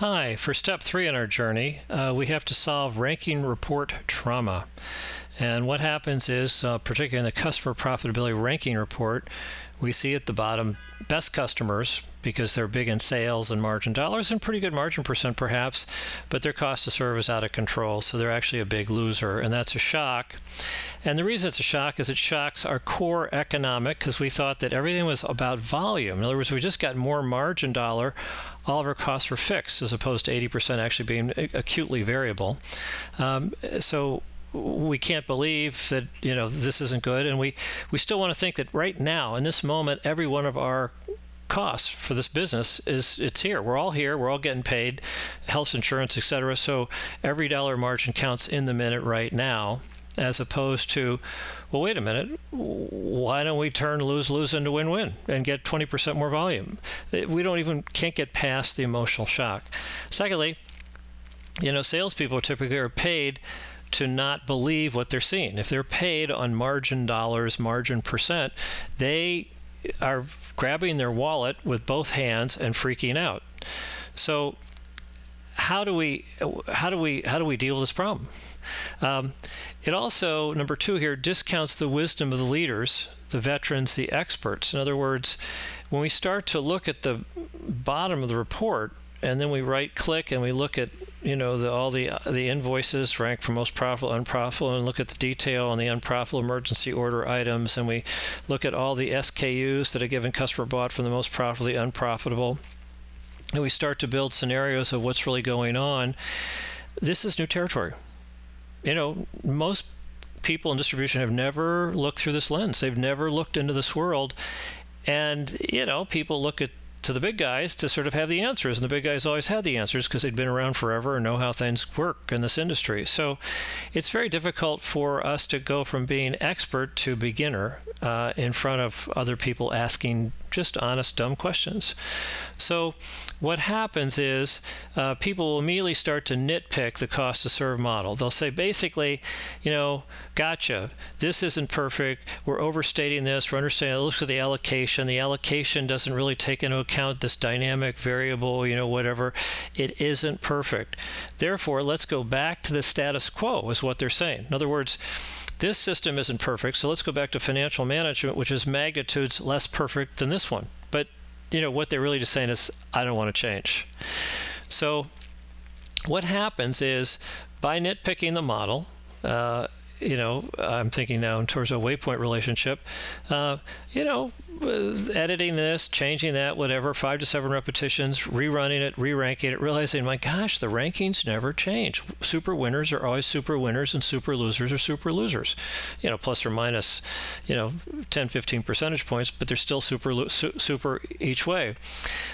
Hi, for step three in our journey, uh, we have to solve ranking report trauma. And what happens is, uh, particularly in the customer profitability ranking report, we see at the bottom best customers because they're big in sales and margin dollars and pretty good margin percent perhaps, but their cost to serve is out of control. So they're actually a big loser, and that's a shock. And the reason it's a shock is it shocks our core economic because we thought that everything was about volume. In other words, we just got more margin dollar. All of our costs were fixed as opposed to 80% actually being acutely variable. Um, so we can't believe that you know this isn't good and we we still want to think that right now in this moment every one of our costs for this business is it's here. We're all here. We're all getting paid health insurance etc so every dollar margin counts in the minute right now as opposed to well wait a minute. Why don't we turn lose lose into win win and get 20% more volume? We don't even can't get past the emotional shock. Secondly you know salespeople typically are paid to not believe what they're seeing. If they're paid on margin dollars, margin percent, they are grabbing their wallet with both hands and freaking out. So how do we how do we how do we deal with this problem? Um, it also number two here discounts the wisdom of the leaders, the veterans, the experts. In other words, when we start to look at the bottom of the report, and then we right click and we look at you know the, all the uh, the invoices rank from most profitable unprofitable and look at the detail on the unprofitable emergency order items. And we look at all the SKUs that a given customer bought from the most profitably unprofitable. And we start to build scenarios of what's really going on. This is new territory. You know most people in distribution have never looked through this lens. They've never looked into this world. And you know people look at to the big guys to sort of have the answers. And the big guys always had the answers because they'd been around forever and know how things work in this industry. So it's very difficult for us to go from being expert to beginner uh, in front of other people asking just honest, dumb questions. So what happens is uh, people will immediately start to nitpick the cost to serve model. They'll say basically, you know, gotcha, this isn't perfect. We're overstating this. We're understating. Look at the allocation. The allocation doesn't really take into account this dynamic variable, you know, whatever. It isn't perfect. Therefore, let's go back to the status quo, is what they're saying. In other words, this system isn't perfect, so let's go back to financial management, which is magnitudes less perfect than this one. But you know what they're really just saying is, I don't want to change. So what happens is by nitpicking the model, uh, you know, I'm thinking now in terms of waypoint relationship, uh, you know, editing this, changing that, whatever, five to seven repetitions, rerunning it, re-ranking it, realizing, my gosh, the rankings never change. Super winners are always super winners, and super losers are super losers. You know, plus or minus, you know, 10, 15 percentage points, but they're still super super each way.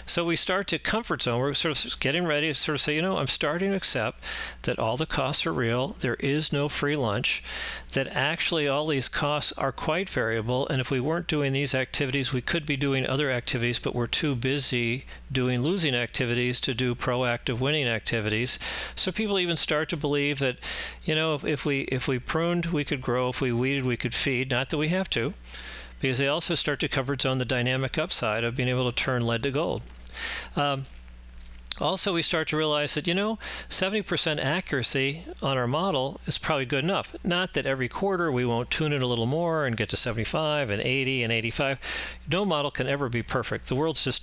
So we start to comfort zone. We're sort of getting ready to sort of say, you know, I'm starting to accept that all the costs are real. There is no free lunch. That actually all these costs are quite variable, and if we weren't doing these activities, we could be doing other activities, but we're too busy doing losing activities to do proactive winning activities. So people even start to believe that, you know, if, if we if we pruned, we could grow. If we weeded, we could feed. Not that we have to, because they also start to cover zone the dynamic upside of being able to turn lead to gold. Um, also, we start to realize that, you know, 70% accuracy on our model is probably good enough. Not that every quarter we won't tune it a little more and get to 75 and 80 and 85. No model can ever be perfect. The world's just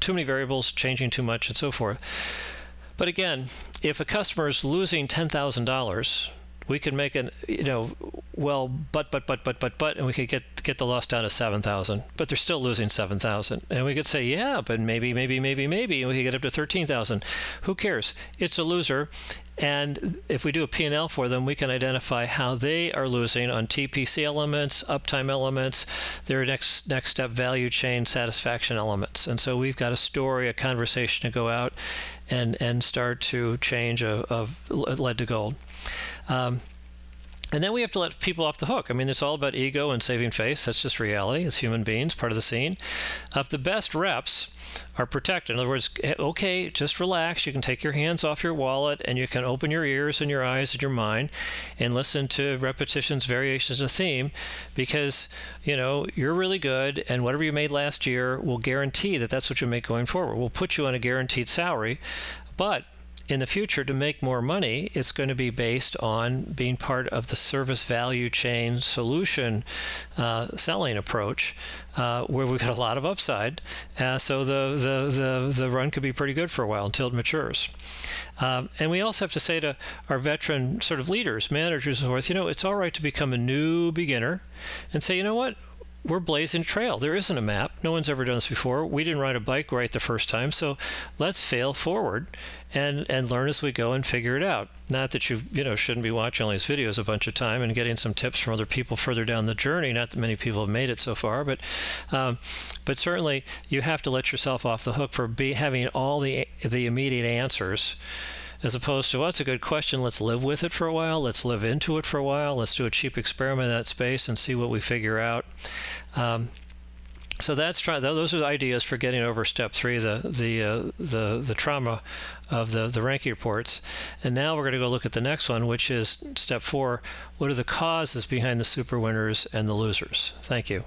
too many variables, changing too much, and so forth. But again, if a customer is losing $10,000 we could make an you know well but but but but but but and we could get get the loss down to 7000 but they're still losing 7000 and we could say yeah but maybe maybe maybe maybe and we could get up to 13000 who cares it's a loser and if we do a P&L for them, we can identify how they are losing on TPC elements, uptime elements, their next next step value chain satisfaction elements. And so we've got a story, a conversation to go out and and start to change of, of lead to gold. Um, and then we have to let people off the hook. I mean, it's all about ego and saving face. That's just reality as human beings, part of the scene. If the best reps are protected, in other words, okay, just relax. You can take your hands off your wallet and you can open your ears and your eyes and your mind and listen to repetitions, variations of theme because, you know, you're really good and whatever you made last year will guarantee that that's what you make going forward. We'll put you on a guaranteed salary but in the future, to make more money, it's going to be based on being part of the service value chain solution uh, selling approach, uh, where we've got a lot of upside. Uh, so the, the, the, the run could be pretty good for a while until it matures. Um, and we also have to say to our veteran sort of leaders, managers, and so forth, you know, it's all right to become a new beginner and say, you know what, we're blazing trail. There isn't a map. No one's ever done this before. We didn't ride a bike right the first time, so let's fail forward and and learn as we go and figure it out. Not that you you know shouldn't be watching all these videos a bunch of time and getting some tips from other people further down the journey. Not that many people have made it so far, but um, but certainly you have to let yourself off the hook for be, having all the the immediate answers as opposed to, well, that's a good question. Let's live with it for a while. Let's live into it for a while. Let's do a cheap experiment in that space and see what we figure out. Um, so that's try. Those are ideas for getting over step three, the the uh, the the trauma of the the ranking reports. And now we're going to go look at the next one, which is step four. What are the causes behind the super winners and the losers? Thank you.